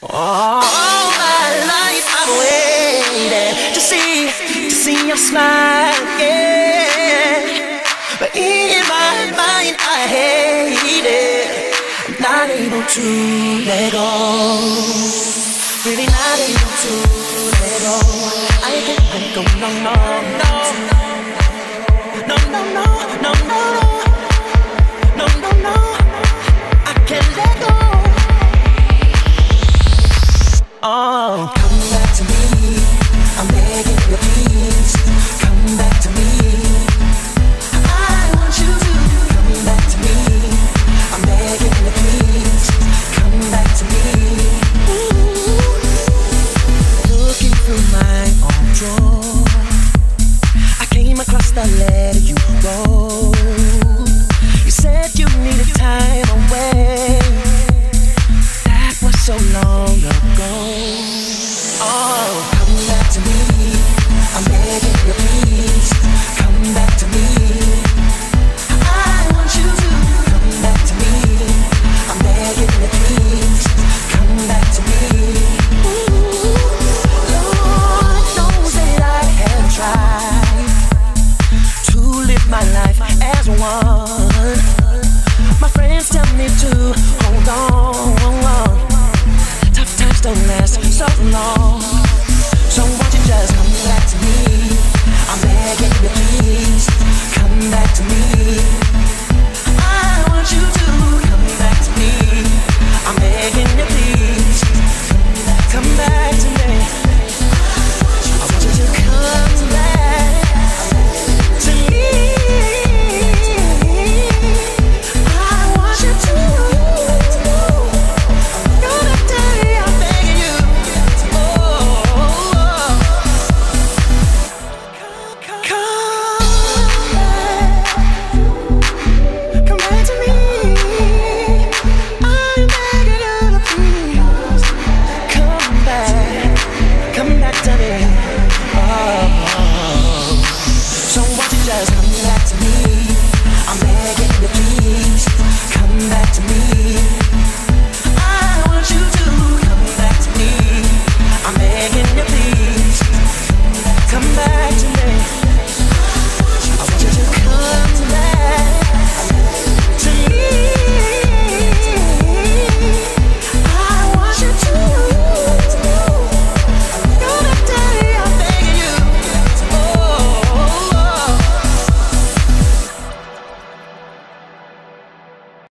All my life I've waited to see, to see your smile, yeah. But in my mind I hate it. I'm not able to let go. Really not able to let go. I can't let go, no, no, no. No, no, no, no, no, no, all. Come back to me, I'm begging you please. Come back to me. I want you to come back to me. I'm begging you please. Come back to me. Ooh. Looking through my own drawers. my life as one. My friends tell me to hold on. Tough times don't last so long.